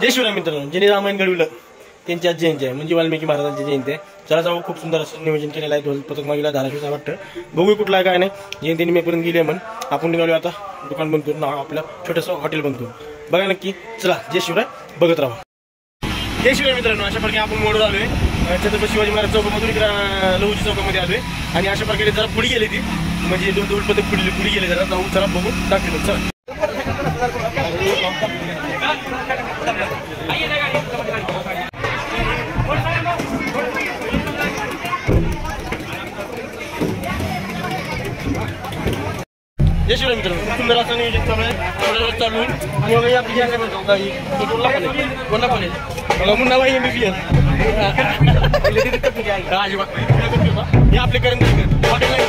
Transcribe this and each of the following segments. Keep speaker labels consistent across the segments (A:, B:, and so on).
A: जय शिवराय मित्रांनो ज्यांनी रामायण घडविलं त्यांची आज जयंती आहे. म्हणजे वाल्मिकी महाराजांची जयंती आहे. चला जाऊ खूप सुंदर असं नियोजन केलेलं आहे. ध्वज पथक मागीला धाराशिवचा वाटतं. बघू कुठला आहे काय नाही. जयंती निमेपर्यंत गेली आहे म्हण. आपण निघालो आता दुकान बंद करून. आपलं छोटंसं हॉटेल बंद करू बघा नक्की. चला जय शिवराय. बघत राहा. जय शिवराय मित्रांनो अशा प्रकारे आपण मोडून आलोय. छत्रपती शिवाजी महाराज चौकामधून इकडे लहूजी चौकामध्ये आलोय. आणि अशा प्रकारे जरा पुढे गेली ती. म्हणजे दोन दोन पद्धत पुढे पुढे गेले. जरा जाऊ चला बघू. दाखवलं चला. जय शिवराय मित्रांनो खूप सुंदर असं नियोजन चालू आहे थोडा वेळ चालू आहे आणि बघा ही आपली जी आहे ना, ही कोल्हापूरला पण आहे. कोल्हापूर आहे. बघा मुन्ना बाई एमबीबीएस अजिबात हे आपले करंजी हॉटेल लाईनचे मालक.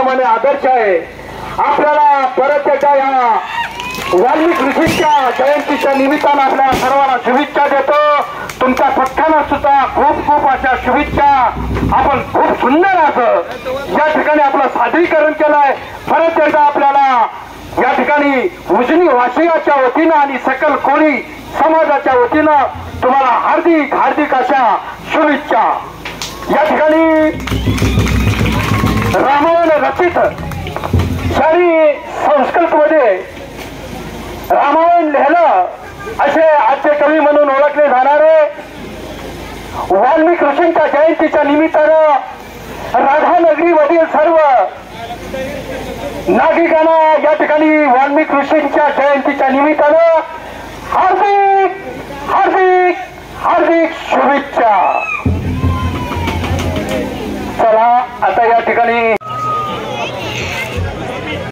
B: त्याचप्रमाणे आदर्श आहे. आपल्याला परत एकदा या वाल्मिक ऋषींच्या जयंतीच्या निमित्तानं आपल्या सर्वांना शुभेच्छा देतो. तुमच्या पक्षांना सुद्धा खूप खूप अशा शुभेच्छा. आपण खूप सुंदर असं या ठिकाणी आपलं सादरीकरण केलंय. परत एकदा आपल्याला या ठिकाणी उजनी वाशियाच्या वतीनं आणि सकल कोळी समाजाच्या वतीनं तुम्हाला हार्दिक हार्दिक अशा शुभेच्छा. या ठिकाणी रामायण रचित सारी संस्कृत मध्ये रामायण लिहिलं असे आजचे कवी म्हणून ओळखले जाणारे वाल्मिक ऋषींच्या जयंतीच्या निमित्तानं राधानगरीमधील सर्व नागरिकांना या ठिकाणी वाल्मिक ऋषींच्या जयंतीच्या निमित्तानं हार्दिक हार्दिक हार्दिक शुभेच्छा. चला आता या ठिकाणी